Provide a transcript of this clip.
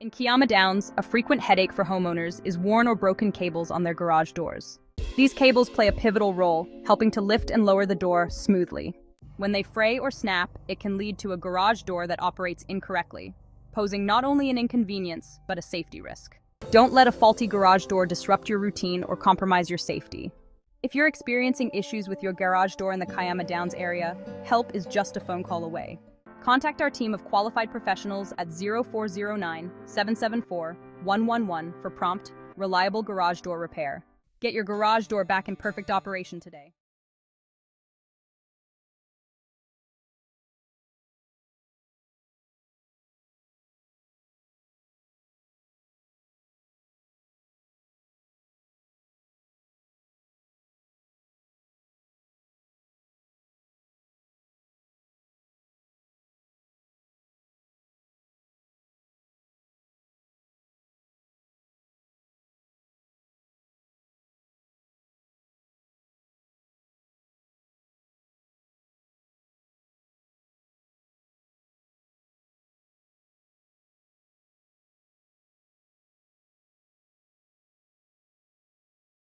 In Kiama Downs, a frequent headache for homeowners is worn or broken cables on their garage doors. These cables play a pivotal role, helping to lift and lower the door smoothly. When they fray or snap, it can lead to a garage door that operates incorrectly, posing not only an inconvenience, but a safety risk. Don't let a faulty garage door disrupt your routine or compromise your safety. If you're experiencing issues with your garage door in the Kiama Downs area, help is just a phone call away. Contact our team of qualified professionals at 0409 774 111 for prompt, reliable garage door repair. Get your garage door back in perfect operation today.